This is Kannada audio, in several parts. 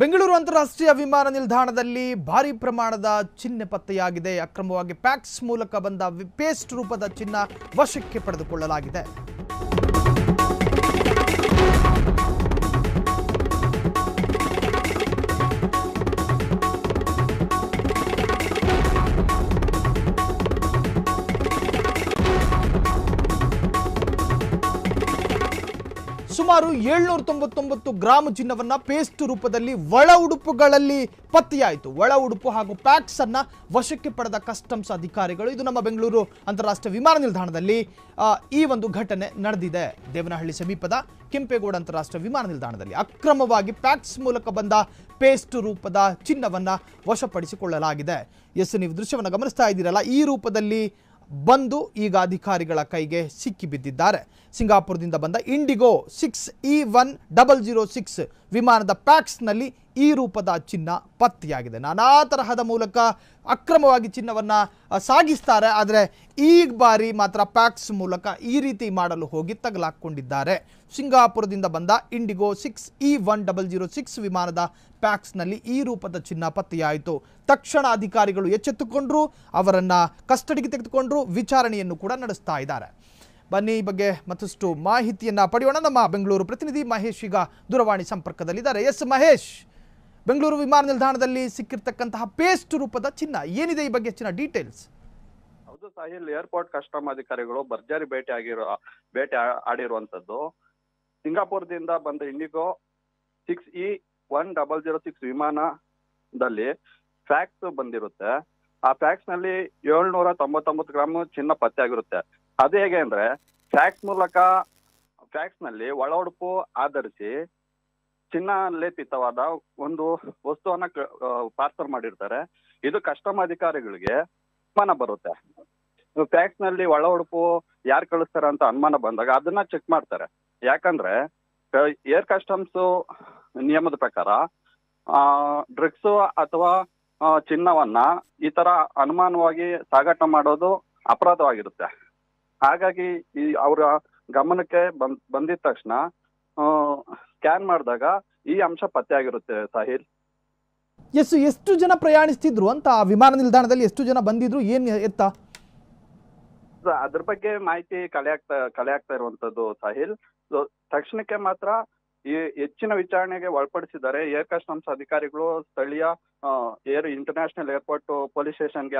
ಬೆಂಗಳೂರು ಅಂತಾರಾಷ್ಟ್ರೀಯ ವಿಮಾನ ನಿಲ್ದಾಣದಲ್ಲಿ ಭಾರಿ ಪ್ರಮಾಣದ ಚಿನ್ನ ಪತ್ತೆಯಾಗಿದೆ. ಅಕ್ರಮವಾಗಿ ಪ್ಯಾಕ್ಸ್ ಮೂಲಕ ಬಂದ ಪೇಸ್ಟ್ ರೂಪದ ಚಿನ್ನ ವಶಕ್ಕೆ ಪಡೆದುಕೊಳ್ಳಲಾಗಿದೆ. ಸುಮಾರು ಏಳ್ನೂರ ತೊಂಬತ್ತೊಂಬತ್ತು ಗ್ರಾಮ್ ಚಿನ್ನವನ್ನ ಪೇಸ್ಟ್ ರೂಪದಲ್ಲಿ ಒಳ ಉಡುಪುಗಳಲ್ಲಿ ಪತ್ತೆಯಾಯಿತು. ಒಳ ಉಡುಪು ಹಾಗೂ ಪ್ಯಾಕ್ಸ್ ಅನ್ನ ವಶಕ್ಕೆ ಪಡೆದ ಕಸ್ಟಮ್ಸ್ ಅಧಿಕಾರಿಗಳು ಇದು ನಮ್ಮ ಬೆಂಗಳೂರು ಅಂತಾರಾಷ್ಟ್ರೀಯ ವಿಮಾನ ನಿಲ್ದಾಣದಲ್ಲಿ ಈ ಒಂದು ಘಟನೆ ನಡೆದಿದೆ. ದೇವನಹಳ್ಳಿ ಸಮೀಪದ ಕೆಂಪೇಗೌಡ ಅಂತಾರಾಷ್ಟ್ರೀಯ ವಿಮಾನ ನಿಲ್ದಾಣದಲ್ಲಿ ಅಕ್ರಮವಾಗಿ ಪ್ಯಾಕ್ಸ್ ಮೂಲಕ ಬಂದ ಪೇಸ್ಟ್ ರೂಪದ ಚಿನ್ನವನ್ನ ವಶಪಡಿಸಿಕೊಳ್ಳಲಾಗಿದೆ. ಎಸ್, ನೀವು ದೃಶ್ಯವನ್ನು ಗಮನಿಸ್ತಾ ಇದ್ದೀರಲ್ಲ, ಈ ರೂಪದಲ್ಲಿ ಬಂದು ಈಗ ಅಧಿಕಾರಿಗಳ ಕೈಗೆ ಸಿಕ್ಕಿಬಿದ್ದಿದ್ದಾರೆ ಸಿಂಗಾಪುರದಿಂದ ಬಂದ Indigo six E one double zero six ವಿಮಾನದ ಪ್ಯಾಕ್ಸ್ನಲ್ಲಿ ಈ ರೂಪದ ಚಿನ್ನ ಪತ್ತೆಯಾಗಿದೆ. ನಾನಾ ತರಹದ ಮೂಲಕ ಅಕ್ರಮವಾಗಿ ಚಿನ್ನವನ್ನು ಸಾಗಿಸ್ತಾರೆ. ಆದರೆ ಈ ಬಾರಿ ಮಾತ್ರ ಪ್ಯಾಕ್ಸ್ ಮೂಲಕ ಈ ರೀತಿ ಮಾಡಲು ಹೋಗಿ ತಗಲಾಕ್ಕೊಂಡಿದ್ದಾರೆ ಸಿಂಗಾಪುರದಿಂದ ಬಂದ Indigo six E one double zero six ವಿಮಾನದ ಪ್ಯಾಕ್ಸ್ನಲ್ಲಿ ಈ ರೂಪದ ಚಿನ್ನ ಪತ್ತೆಯಾಯಿತು. ತಕ್ಷಣ ಅಧಿಕಾರಿಗಳು ಎಚ್ಚೆತ್ತುಕೊಂಡ್ರು, ಅವರನ್ನು ಕಸ್ಟಡಿಗೆ ತೆಗೆದುಕೊಂಡ್ರು, ವಿಚಾರಣೆಯನ್ನು ಕೂಡ ನಡೆಸ್ತಾ ಇದ್ದಾರೆ. ಬನ್ನಿ, ಈ ಬಗ್ಗೆ ಮತ್ತಷ್ಟು ಮಾಹಿತಿಯನ್ನು ಪಡೆಯೋಣ. ನಮ್ಮ ಬೆಂಗಳೂರು ಪ್ರತಿನಿಧಿ ಮಹೇಶ್ ಈಗ ದೂರವಾಣಿ ಸಂಪರ್ಕದಲ್ಲಿದ್ದಾರೆ. ಎಸ್ ಮಹೇಶ್! ಬೆಂಗಳೂರು ವಿಮಾನ ನಿಲ್ದಾಣದಲ್ಲಿ ಸಿಕ್ಕಿರ್ತಕ್ಕಂತಹ ಪೇಸ್ಟ್ ರೂಪದ ಚಿನ್ನ ಏನಿದೆ ಈ ಬಗ್ಗೆ ಹೆಚ್ಚಿನ ಡೀಟೇಲ್ಸ್? ಹೌದು ಸಾಹಿಲ್, ಏರ್ಪೋರ್ಟ್ ಕಸ್ಟಮ್ ಅಧಿಕಾರಿಗಳು ಭರ್ಜರಿ ಭೇಟಿ ಆಗಿರೋ, ಭೇಟಿ ಆಡಿರುವಂತದ್ದು ಸಿಂಗಾಪುರದಿಂದ ಬಂದ Indigo six E one double zero six ವಿಮಾನದಲ್ಲಿ ಫ್ಯಾಕ್ಸ್ ಬಂದಿರುತ್ತೆ. ಆ ಫ್ಯಾಕ್ಸ್ನಲ್ಲಿ ಏಳ್ನೂರ ತೊಂಬತ್ತೊಂಬತ್ತು ಗ್ರಾಮ್ ಚಿನ್ನ ಪತ್ತೆ ಆಗಿರುತ್ತೆ. ಅದು ಹೇಗೆ ಅಂದ್ರೆ, ಫ್ಯಾಕ್ಸ್ ಮೂಲಕ ಫ್ಯಾಕ್ಸ್ನಲ್ಲಿ ಒಳ ಉಡುಪು ಆಧರಿಸಿ ಚಿನ್ನ ಲೇಪಿತವಾದ ಒಂದು ವಸ್ತುವನ್ನ ಪಾರ್ಸಲ್ ಮಾಡಿರ್ತಾರೆ. ಇದು ಕಸ್ಟಮ್ ಅಧಿಕಾರಿಗಳಿಗೆ ಅನುಮಾನ ಬರುತ್ತೆ. ಫ್ಯಾಕ್ಸ್ನಲ್ಲಿ ಒಳ ಉಡುಪು ಯಾರು ಕಳಿಸ್ತಾರೆ ಅಂತ ಅನುಮಾನ ಬಂದಾಗ ಅದನ್ನ ಚೆಕ್ ಮಾಡ್ತಾರೆ. ಯಾಕಂದ್ರೆ ಏರ್ ಕಸ್ಟಮ್ಸ್ ನಿಯಮದ ಪ್ರಕಾರ, ಆ ಡ್ರಗ್ಸ್ ಅಥವಾ ಚಿನ್ನವನ್ನ ಈ ತರ ಅನುಮಾನವಾಗಿ ಸಾಗಾಟ ಮಾಡೋದು ಅಪರಾಧವಾಗಿರುತ್ತೆ. ಹಾಗಾಗಿ ಈ ಅವರ ಗಮನಕ್ಕೆ ಬಂದ್, ಬಂದಿದ ತಕ್ಷಣ ಸ್ಕ್ಯಾನ್ ಮಾಡಿದಾಗ ಈ ಅಂಶ ಪತ್ತೆ ಆಗಿರುತ್ತೆ ಸಾಹಿಲ್. ಎಸ್ ಎಷ್ಟು ಜನ ಪ್ರಯಾಣಿಸ್ತಿದ್ರು ಅಂತ ಆ ವಿಮಾನ ನಿಲ್ದಾಣದಲ್ಲಿ ಎಷ್ಟು ಜನ ಬಂದಿದ್ರು ಏನ್ ಎತ್ತ? ಅದ್ರ ಬಗ್ಗೆ ಮಾಹಿತಿ ಕಲೆ ಆಗ್ತಾ ಕಲೆ ಆಗ್ತಾ ಇರುವಂತದ್ದು ಸಾಹಿಲ್. ಸೊ ತಕ್ಷಣಕ್ಕೆ ಮಾತ್ರ ಈ ಹೆಚ್ಚಿನ ವಿಚಾರಣೆಗೆ ಒಳಪಡಿಸಿದ್ದಾರೆ. ಏರ್ ಕಸ್ಟಮ್ಸ್ ಅಧಿಕಾರಿಗಳು ಸ್ಥಳೀಯ ಏರ್ ಇಂಟರ್ನ್ಯಾಷನಲ್ ಏರ್ಪೋರ್ಟ್ ಪೊಲೀಸ್ ಸ್ಟೇಷನ್ಗೆ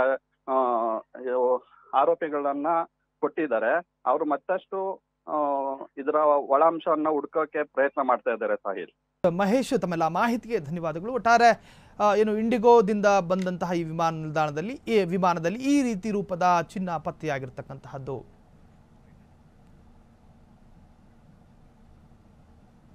ಆರೋಪಿಗಳನ್ನ ಕೊಟ್ಟಿದ್ದಾರೆ. ಅವರು ಮತ್ತಷ್ಟು ಇದರ ಒಳಾಂಶವನ್ನ ಹುಡ್ಕೋಕೆ ಪ್ರಯತ್ನ ಮಾಡ್ತಾ ಇದ್ದಾರೆ ಸಾಹಿಲ್. ಮಹೇಶ್, ತಮ್ಮೆಲ್ಲ ಮಾಹಿತಿಗೆ ಧನ್ಯವಾದಗಳು. ಒಟ್ಟಾರೆ ಏನು ಇಂಡಿಗೋದಿಂದ ಬಂದಂತಹ ಈ ವಿಮಾನ ನಿಲ್ದಾಣದಲ್ಲಿ, ಈ ವಿಮಾನದಲ್ಲಿ ಈ ರೀತಿ ರೂಪದ ಚಿನ್ನ ಪತ್ತೆಯಾಗಿರ್ತಕ್ಕಂತಹದ್ದು